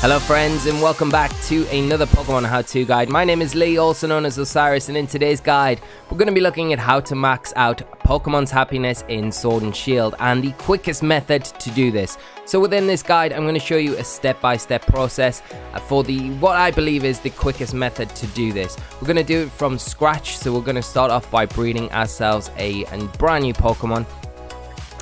Hello friends and welcome back to another Pokemon how-to guide. My name is Lee, also known as Osirus, and in today's guide, we're going to be looking at how to max out Pokemon's happiness in Sword and Shield and the quickest method to do this. So within this guide, I'm going to show you a step-by-step -step process for the what I believe is the quickest method to do this. We're going to do it from scratch, so we're going to start off by breeding ourselves a, a brand new Pokemon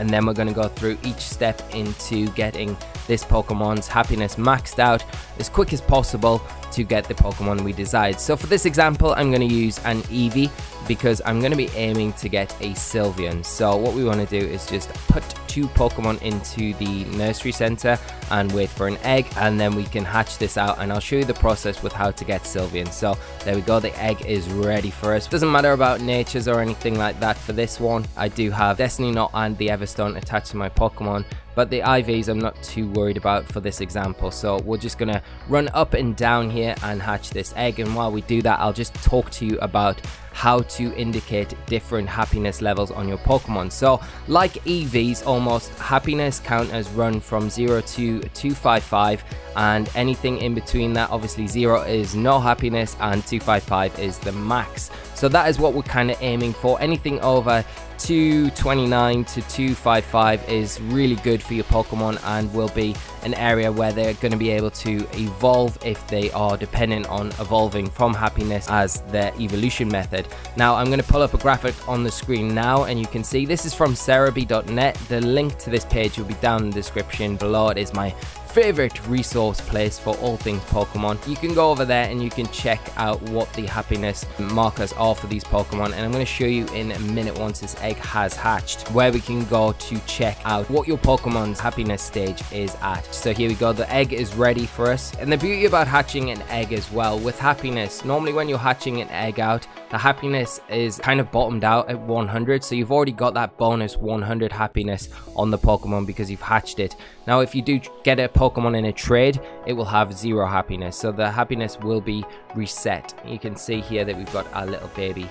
and then we're going to go through each step into getting this Pokemon's happiness maxed out as quick as possible to get the Pokemon we desired. So for this example, I'm going to use an Eevee because I'm going to be aiming to get a Sylveon. So what we want to do is just put two Pokemon into the nursery center and wait for an egg and then we can hatch this out and I'll show you the process with how to get Sylveon. So there we go, the egg is ready for us. Doesn't matter about natures or anything like that for this one. I do have Destiny Knot and the Everstone attached to my Pokemon but the IVs I'm not too worried about for this example so we're just gonna run up and down here and hatch this egg and while we do that I'll just talk to you about how to indicate different happiness levels on your Pokemon. So like EVs almost happiness counters run from 0 to 255 and anything in between that obviously 0 is no happiness and 255 is the max. So that is what we're kind of aiming for. Anything over 229 to 255 is really good for your Pokemon and will be an area where they're going to be able to evolve if they are dependent on evolving from happiness as their evolution method. Now I'm going to pull up a graphic on the screen now and you can see this is from Serebii.net. The link to this page will be down in the description below. It is my favorite resource place for all things Pokemon. You can go over there and you can check out what the happiness markers are for these Pokemon and I'm going to show you in a minute once this egg has hatched where we can go to check out what your Pokemon's happiness stage is at. So here we go, the egg is ready for us. And the beauty about hatching an egg as well with happiness, normally when you're hatching an egg out, the happiness is kind of bottomed out at 100 so you've already got that bonus 100 happiness on the pokemon because you've hatched it. Now if you do get a pokemon in a trade it will have zero happiness so the happiness will be reset. You can see here that we've got our little baby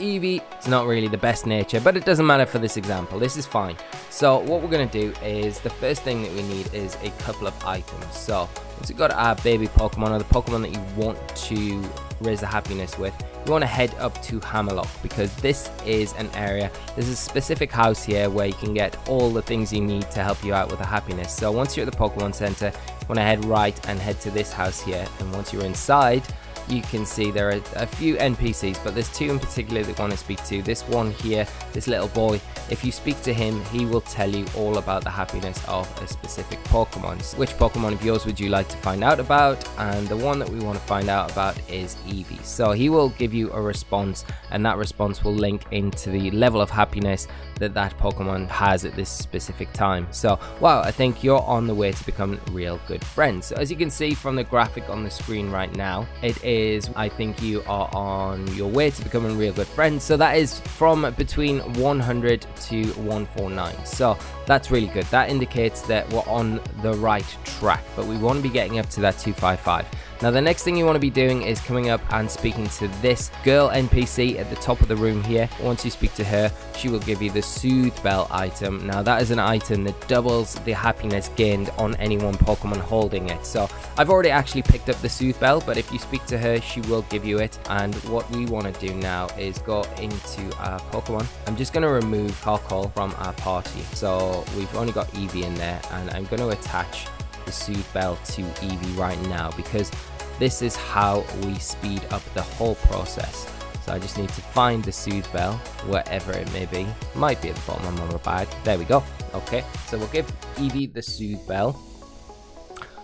Eevee. It's not really the best nature, but it doesn't matter for this example. This is fine. So what we're going to do is the first thing that we need is a couple of items. So once you've got our baby Pokemon or the Pokemon that you want to raise the happiness with, you want to head up to Hammerlocke because this is an area, there's a specific house here where you can get all the things you need to help you out with the happiness. So once you're at the Pokemon Center, you want to head right and head to this house here. And once you're inside, you can see there are a few NPCs, but there's two in particular that want to speak to. This one here, this little boy, if you speak to him, he will tell you all about the happiness of a specific Pokemon. Which Pokemon of yours would you like to find out about? And the one that we want to find out about is Eevee. So he will give you a response, and that response will link into the level of happiness that that Pokemon has at this specific time. So, wow, I think you're on the way to becoming real good friends. So as you can see from the graphic on the screen right now, it is is I think you are on your way to becoming real good friends. So that is from between 100 to 149. So that's really good. That indicates that we're on the right track, but we want to be getting up to that 255. Now the next thing you want to be doing is coming up and speaking to this girl NPC at the top of the room here. Once you speak to her, she will give you the Soothe Bell item. Now that is an item that doubles the happiness gained on any one Pokemon holding it. So I've already actually picked up the Soothe Bell, but if you speak to her, she will give you it. And what we want to do now is go into our Pokemon. I'm just going to remove Carkol from our party. So we've only got Eevee in there and I'm going to attach the Soothe Bell to Eevee right now because this is how we speed up the whole process. So I just need to find the Soothe Bell, wherever it may be. Might be at the bottom of my bag. There we go. Okay, so we'll give Eevee the Soothe Bell.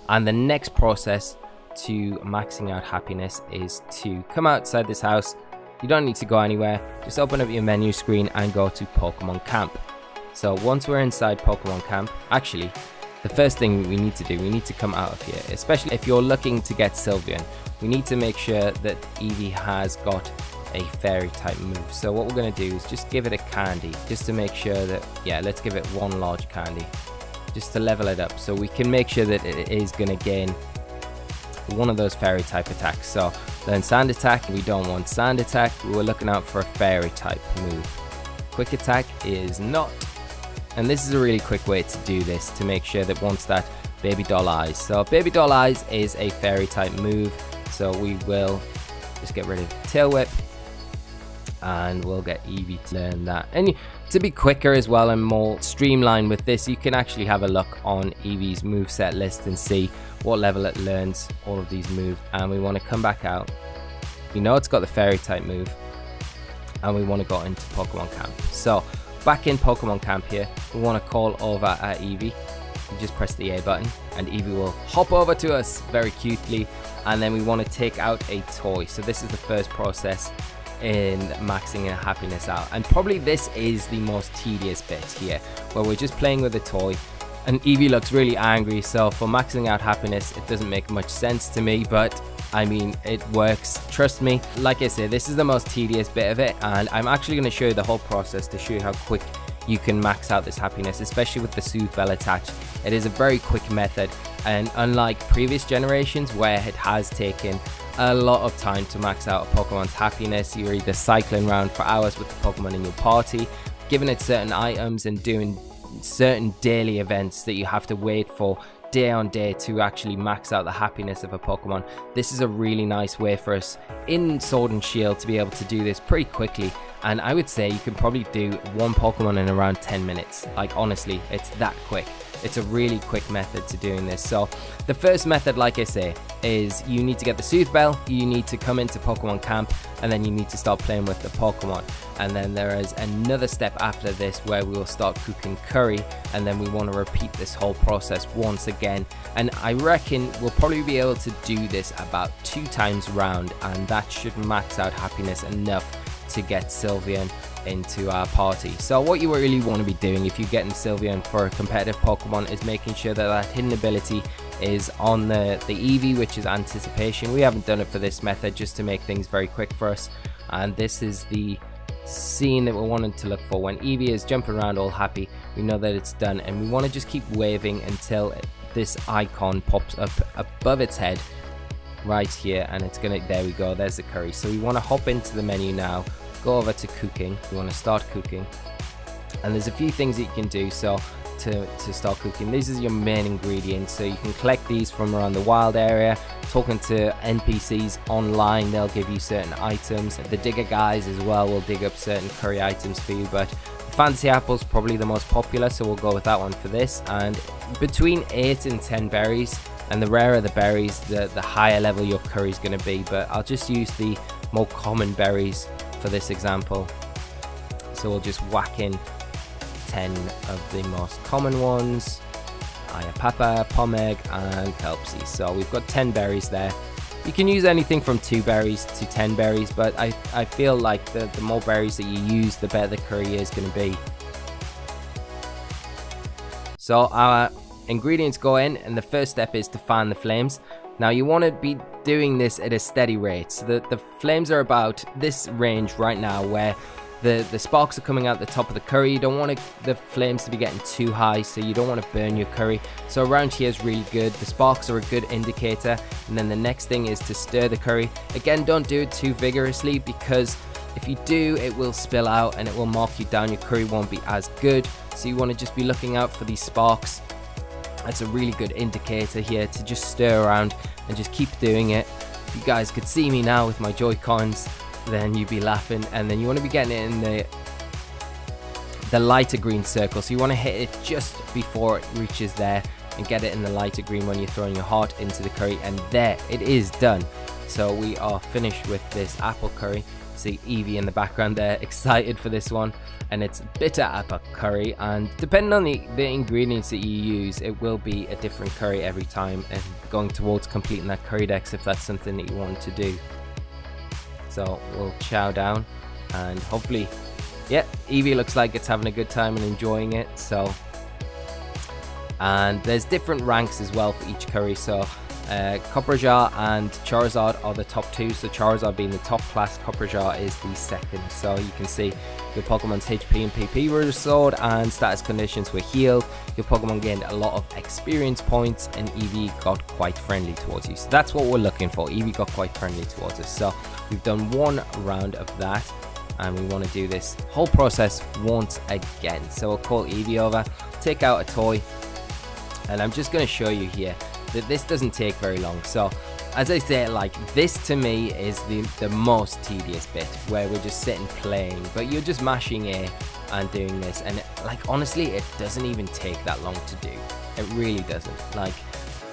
And the next process to maxing out happiness is to come outside this house. You don't need to go anywhere. Just open up your menu screen and go to Pokemon Camp. So once we're inside Pokemon Camp, actually, the first thing we need to do, we need to come out of here, especially if you're looking to get Sylveon. We need to make sure that Eevee has got a fairy type move. So what we're going to do is just give it a candy, just to make sure that, yeah, let's give it one large candy, just to level it up. So we can make sure that it is going to gain one of those fairy type attacks. So learn sand attack, we don't want sand attack, we're looking out for a fairy type move. Quick attack is not and this is a really quick way to do this to make sure that once that Baby Doll Eyes. So Baby Doll Eyes is a fairy type move. So we will just get rid of Tail Whip and we'll get Eevee to learn that. And to be quicker as well and more streamlined with this, you can actually have a look on Eevee's move set list and see what level it learns all of these moves. And we want to come back out. You know it's got the fairy type move and we want to go into Pokemon Camp. So back in Pokemon Camp here, we want to call over at Eevee. You just press the A button and Eevee will hop over to us very cutely and then we want to take out a toy. So this is the first process in maxing a happiness out and probably this is the most tedious bit here where we're just playing with a toy and Eevee looks really angry so for maxing out happiness it doesn't make much sense to me but I mean, it works. Trust me. Like I said, this is the most tedious bit of it, and I'm actually going to show you the whole process to show you how quick you can max out this happiness, especially with the Soothe Bell attached. It is a very quick method, and unlike previous generations where it has taken a lot of time to max out a Pokemon's happiness, you're either cycling around for hours with the Pokemon in your party, giving it certain items and doing certain daily events that you have to wait for day on day to actually max out the happiness of a Pokemon. This is a really nice way for us in Sword and Shield to be able to do this pretty quickly. And I would say you can probably do one Pokemon in around 10 minutes. Like honestly, it's that quick. It's a really quick method to doing this. So the first method, like I say, is you need to get the Soothe Bell, you need to come into Pokemon Camp, and then you need to start playing with the Pokemon. And then there is another step after this where we will start cooking curry, and then we want to repeat this whole process once again. And I reckon we'll probably be able to do this about two times round, and that should max out happiness enough to get Sylveon into our party. So what you really want to be doing if you're getting Sylveon for a competitive Pokemon is making sure that that hidden ability is on the, the Eevee, which is Anticipation. We haven't done it for this method just to make things very quick for us. And this is the scene that we're wanting to look for. When Eevee is jumping around all happy, we know that it's done. And we want to just keep waving until this icon pops up above its head right here and it's gonna there we go there's the curry so we want to hop into the menu now go over to cooking. Want to start cooking. And there's a few things that you can do. So to, to start cooking, these are your main ingredients. So you can collect these from around the wild area. Talking to NPCs online, they'll give you certain items. The digger guys as well will dig up certain curry items for you. But Fancy Apple's probably the most popular, so we'll go with that one for this. And between 8 and 10 berries, and the rarer the berries, the, the higher level your curry is going to be. But I'll just use the more common berries for this example. So we'll just whack in 10 of the most common ones. Iapapa, Pomeg, and Kelpsy. So we've got 10 berries there. You can use anything from 2 berries to 10 berries, but I, I feel like the, the more berries that you use, the better the curry is going to be. So our ingredients go in, and the first step is to fan the flames. Now you want to be doing this at a steady rate. So the, the flames are about this range right now where the, the sparks are coming out the top of the curry. You don't want the flames to be getting too high, so you don't want to burn your curry. So around here is really good. The sparks are a good indicator. And then the next thing is to stir the curry. Again, don't do it too vigorously because if you do, it will spill out and it will mark you down. Your curry won't be as good. So you want to just be looking out for these sparks that's a really good indicator here to just stir around and just keep doing it. If you guys could see me now with my Joy-Cons, then you'd be laughing. And then you want to be getting it in the the lighter green circle. So you want to hit it just before it reaches there and get it in the lighter green when you're throwing your heart into the curry. And there, it is done. So we are finished with this apple curry. See Eevee in the background there, excited for this one. And it's bitter apple curry. And depending on the, the ingredients that you use, it will be a different curry every time. And going towards completing that curry dex if that's something that you want to do. So we'll chow down and hopefully, yeah, Eevee looks like it's having a good time and enjoying it. So, and there's different ranks as well for each curry. So uh, and Charizard are the top two, so Charizard being the top class, Copperajah is the second. So you can see your Pokemon's HP and PP were restored and status conditions were healed. Your Pokemon gained a lot of experience points and Eevee got quite friendly towards you. So that's what we're looking for. Eevee got quite friendly towards us. So we've done one round of that and we want to do this whole process once again. So we'll call Eevee over, take out a toy, and I'm just going to show you here that this doesn't take very long. So as I say, like this to me is the, the most tedious bit where we're just sitting playing, but you're just mashing A and doing this. And like, honestly, it doesn't even take that long to do. It really doesn't. Like,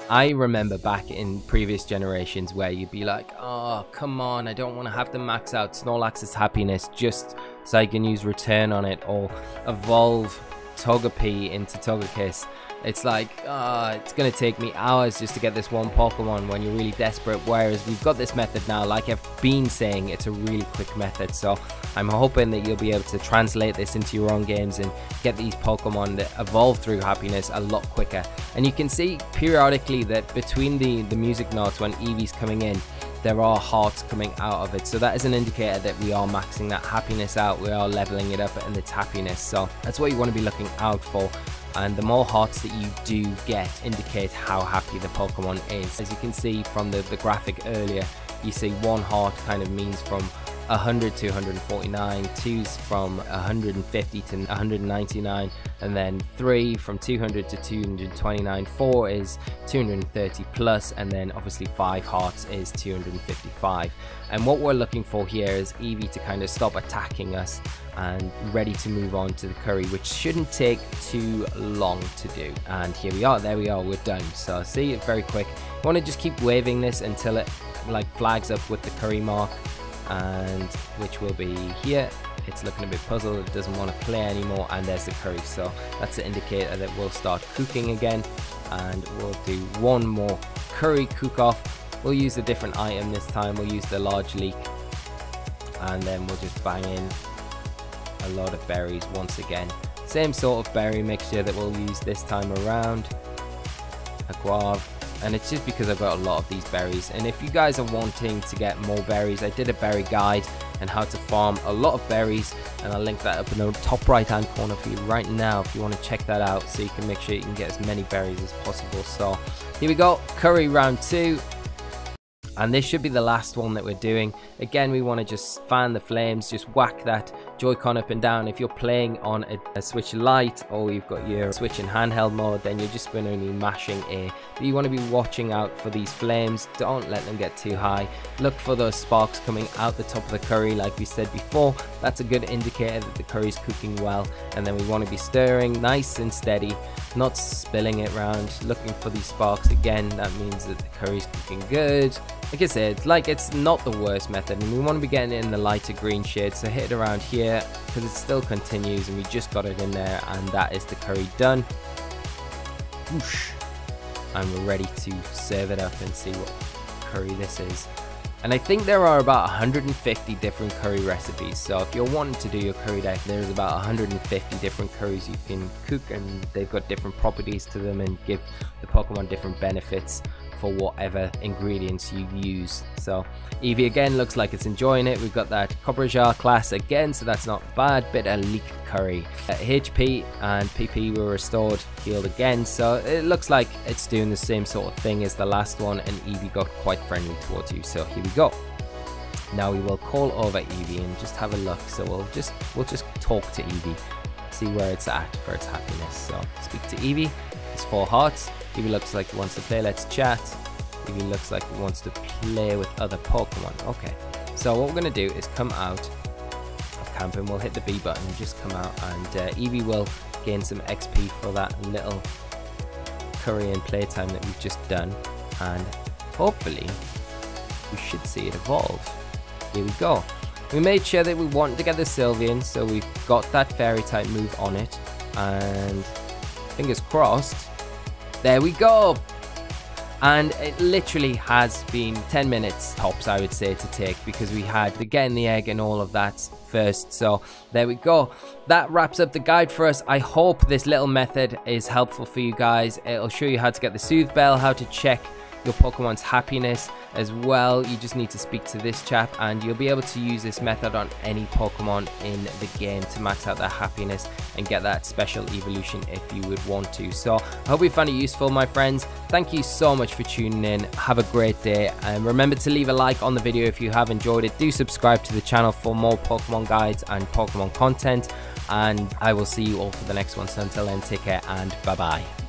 I remember back in previous generations where you'd be like, oh, come on, I don't want to have to max out Snorlax's happiness just so I can use return on it or evolve Togepi into Togekiss it's like, uh, it's going to take me hours just to get this one Pokemon when you're really desperate. Whereas we've got this method now, like I've been saying, it's a really quick method. So I'm hoping that you'll be able to translate this into your own games and get these Pokemon that evolve through happiness a lot quicker. And you can see periodically that between the, the music notes when Eevee's coming in, there are hearts coming out of it. So that is an indicator that we are maxing that happiness out. We are leveling it up and it's happiness. So that's what you want to be looking out for and the more hearts that you do get indicate how happy the Pokemon is. As you can see from the, the graphic earlier, you see one heart kind of means from 100 to 149, twos from 150 to 199, and then three from 200 to 229, four is 230 plus, and then obviously five hearts is 255. And what we're looking for here is Eevee to kind of stop attacking us and ready to move on to the curry, which shouldn't take too long to do. And here we are, there we are, we're done. So see it very quick. You want to just keep waving this until it like flags up with the curry mark and which will be here. It's looking a bit puzzled it doesn't want to play anymore and there's the curry. So that's the indicator that we'll start cooking again and we'll do one more curry cook off we'll use a different item this time we'll use the large leek and then we'll just bang in a lot of berries once again. Same sort of berry mixture that we'll use this time around. Aguav and it's just because I've got a lot of these berries. And if you guys are wanting to get more berries I did a berry guide and how to farm a lot of berries and I'll link that up in the top right hand corner for you right now if you want to check that out so you can make sure you can get as many berries as possible. So here we go curry round two. And this should be the last one that we're doing. Again we want to just fan the flames just whack that joy-con up and down. If you're playing on a, a switch lite or you've got your switch in handheld mode then you're just going to be mashing a but you want to be watching out for these flames. Don't let them get too high. Look for those sparks coming out the top of the curry like we said before. That's a good indicator that the curry is cooking well. And then we want to be stirring nice and steady not spilling it around looking for these sparks again. That means that the curry is cooking good. Like I said, like it's not the worst method and we want to be getting in the lighter green shade so hit it around here because it still continues and we just got it in there and that is the curry done. Whoosh. And we're ready to serve it up and see what curry this is. And I think there are about 150 different curry recipes. So if you're wanting to do your curry dex, there's about 150 different curries you can cook and they've got different properties to them and give the Pokemon different benefits for whatever ingredients you use. So Eevee again looks like it's enjoying it. We've got that Copperajah class again, so that's not bad. Bit of leek curry. Uh, HP and PP were restored, healed again. So it looks like it's doing the same sort of thing as the last one, and Eevee got quite friendly towards you. So here we go. Now we will call over Eevee and just have a look. So we'll just we'll just talk to Eevee, see where it's at for its happiness. So speak to Eevee. It's four hearts. Eevee looks like he wants to play. Let's chat. Eevee looks like he wants to play with other Pokemon. Okay. So what we're going to do is come out of camp and we'll hit the B button and just come out and uh, Eevee will gain some XP for that little Korean playtime that we've just done. And hopefully we should see it evolve. Here we go. We made sure that we wanted to get the Sylveon, so we've got that fairy type move on it. And fingers crossed, there we go. And it literally has been 10 minutes tops, I would say, to take because we had the getting the egg and all of that first. So there we go. That wraps up the guide for us. I hope this little method is helpful for you guys. It'll show you how to get the Soothe Bell, how to check your Pokemon's happiness as well. You just need to speak to this chap and you'll be able to use this method on any Pokemon in the game to max out their happiness and get that special evolution if you would want to. So I hope you found it useful, my friends. Thank you so much for tuning in. Have a great day. And remember to leave a like on the video if you have enjoyed it. Do subscribe to the channel for more Pokemon guides and Pokemon content. And I will see you all for the next one. So until then, take care and bye-bye.